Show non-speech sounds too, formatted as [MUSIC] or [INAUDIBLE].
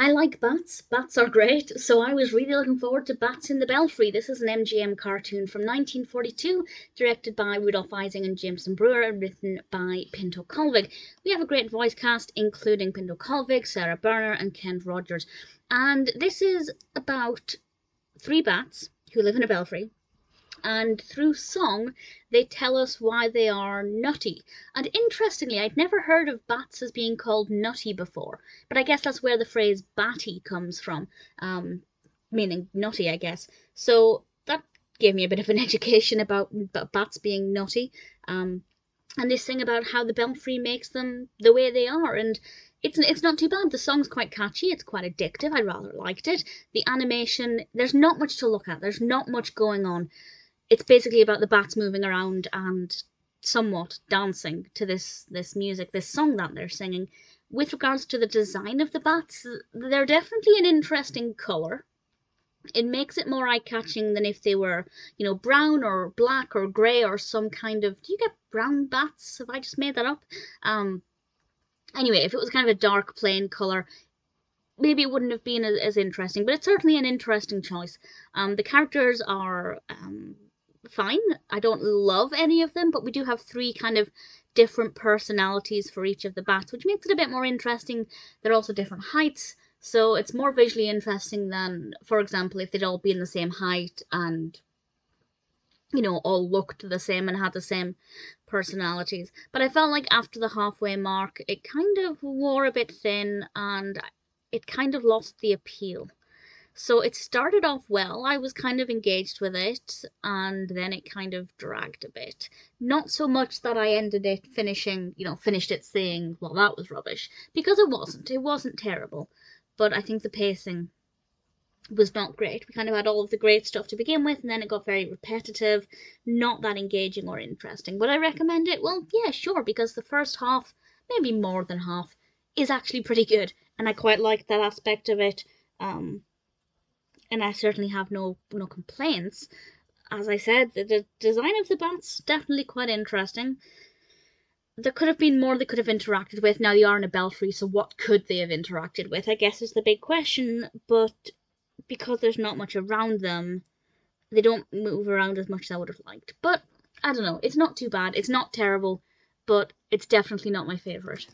I like bats. Bats are great, so I was really looking forward to Bats in the Belfry. This is an MGM cartoon from 1942, directed by Rudolf Ising and Jameson Brewer, and written by Pinto Colvig. We have a great voice cast, including Pinto Colvig, Sara Berner, and Kent Rogers. And this is about three bats who live in a belfry and through song they tell us why they are nutty. And interestingly, I'd never heard of bats as being called nutty before, but I guess that's where the phrase batty comes from, um, meaning nutty, I guess. So that gave me a bit of an [LAUGHS] education about bats being nutty. Um, and they sing about how the belfry makes them the way they are, and it's it's not too bad. The song's quite catchy. It's quite addictive. I rather liked it. The animation, there's not much to look at. There's not much going on it's basically about the bats moving around and somewhat dancing to this this music, this song that they're singing. With regards to the design of the bats, they're definitely an interesting color. It makes it more eye-catching than if they were, you know, brown or black or grey or some kind of. Do you get brown bats? Have I just made that up? Um. Anyway, if it was kind of a dark plain color, maybe it wouldn't have been as, as interesting. But it's certainly an interesting choice. Um, the characters are um fine. I don't love any of them, but we do have three kind of different personalities for each of the bats, which makes it a bit more interesting. They're also different heights, so it's more visually interesting than, for example, if they'd all been the same height and you know, all looked the same and had the same personalities. But I felt like after the halfway mark, it kind of wore a bit thin and it kind of lost the appeal. So it started off well. I was kind of engaged with it, and then it kind of dragged a bit. Not so much that I ended it finishing, you know, finished it saying, well, that was rubbish, because it wasn't. It wasn't terrible. But I think the pacing was not great. We kind of had all of the great stuff to begin with, and then it got very repetitive, not that engaging or interesting. Would I recommend it? Well, yeah, sure, because the first half, maybe more than half, is actually pretty good, and I quite like that aspect of it. Um, and I certainly have no no complaints. As I said, the, the design of the bats definitely quite interesting. There could have been more they could have interacted with. Now they are in a belfry, so what could they have interacted with? I guess is the big question. But because there's not much around them, they don't move around as much as I would have liked. But I don't know. It's not too bad. It's not terrible, but it's definitely not my favorite.